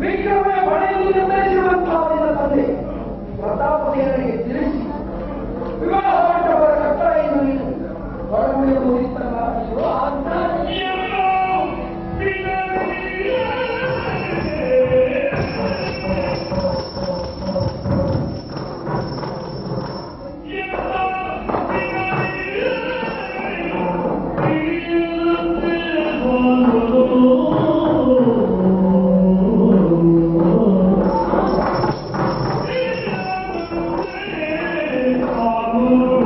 ವಿಕ್ರಮೇ ಪಡೆಯಲಿಲ್ಲ ಬಯಸಿರುವಂತಹವರಿಲ್ಲದೆ ಪ್ರತಾಪದೇವರಿಗೆ ತಿಳಿಸಿ ವಿವಾಹಪಟ್ಟವರ ಕಟ್ಟಳೆಯನ್ನು ನೀನು ಹೊರಗುಳಿಯಬಹುದಿತ್ತು amor.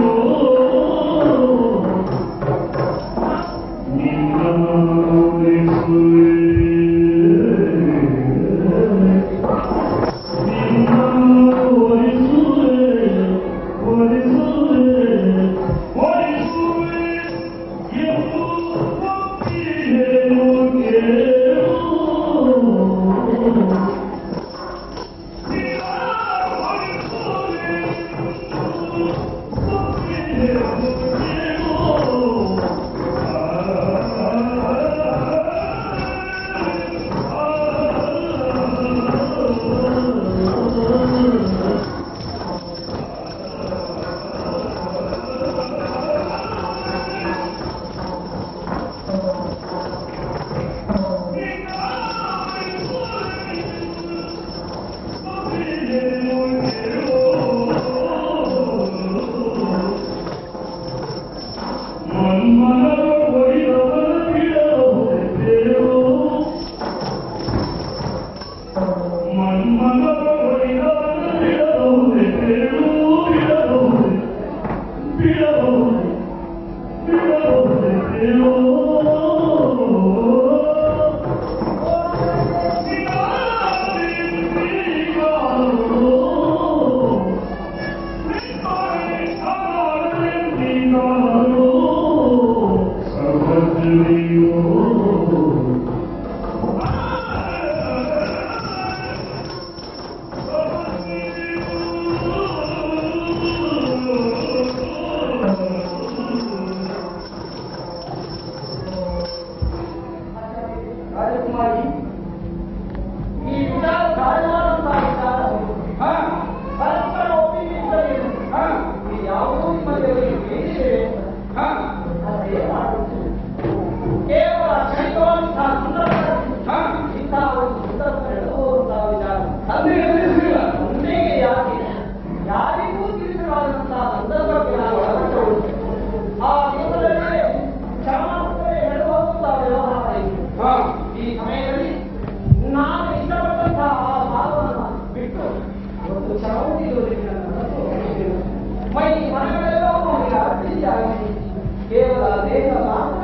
ಕೇವಲ ದೇಹ ಮಾತ್ರ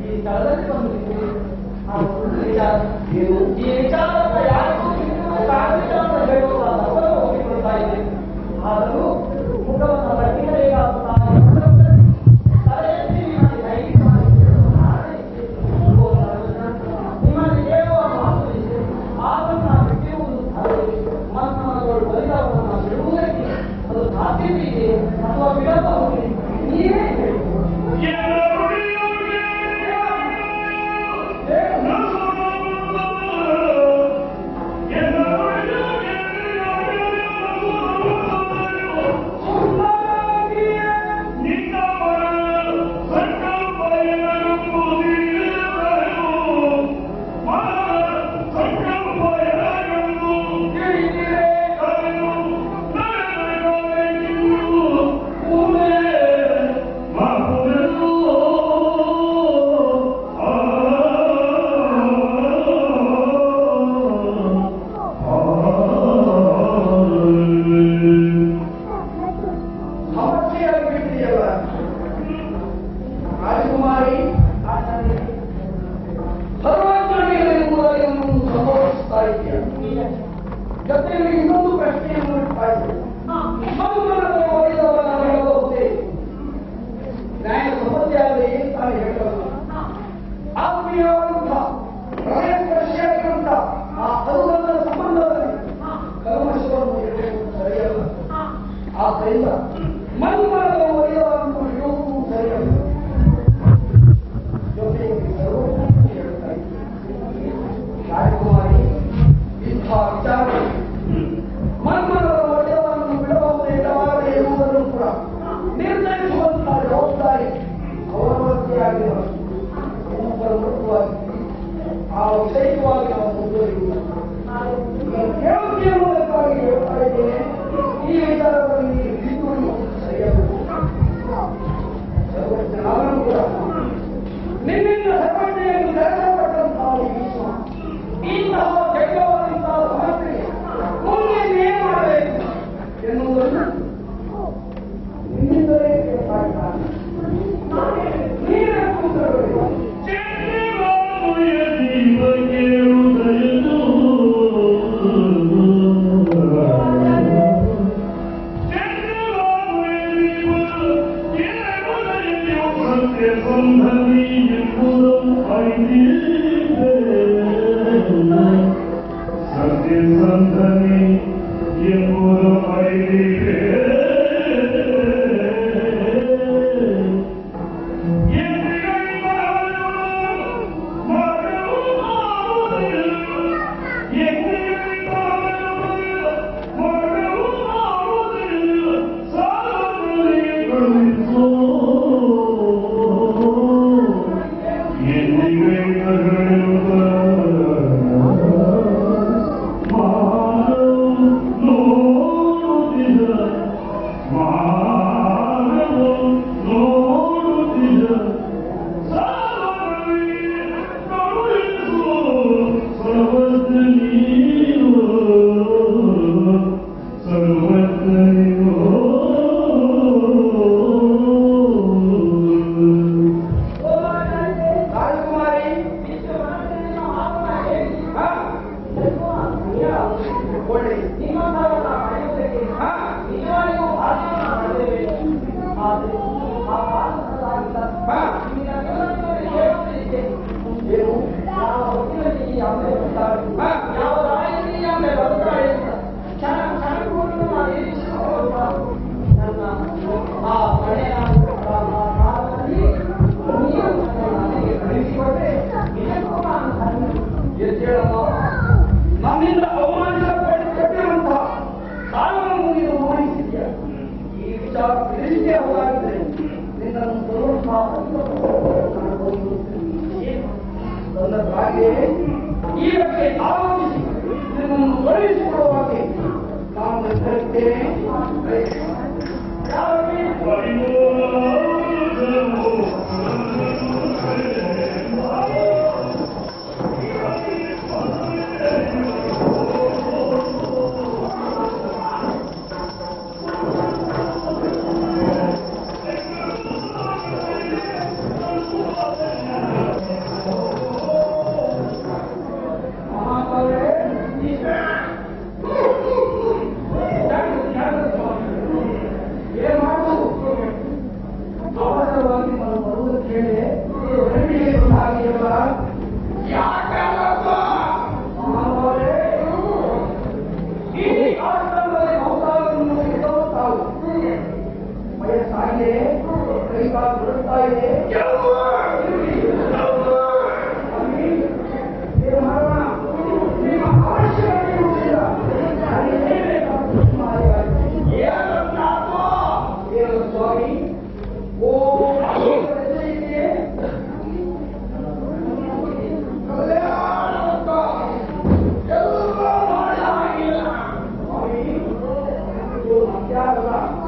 ಈ ಸ್ಥಳದಲ್ಲಿ ಬಂದು ನೀವು ಆದ್ದರಿಂದ ಸೈನ್ಯ ನಿನ್ನಿಂದ ಸರ್ವಜ್ಞೆಯನ್ನು ತೆರವುಪಟ್ಟಂತಹವರು ಇಂತಹ ಕೆಟ್ಟವರಂತಹ ಎನ್ನುವುದನ್ನು wir Obrigado, Marcos.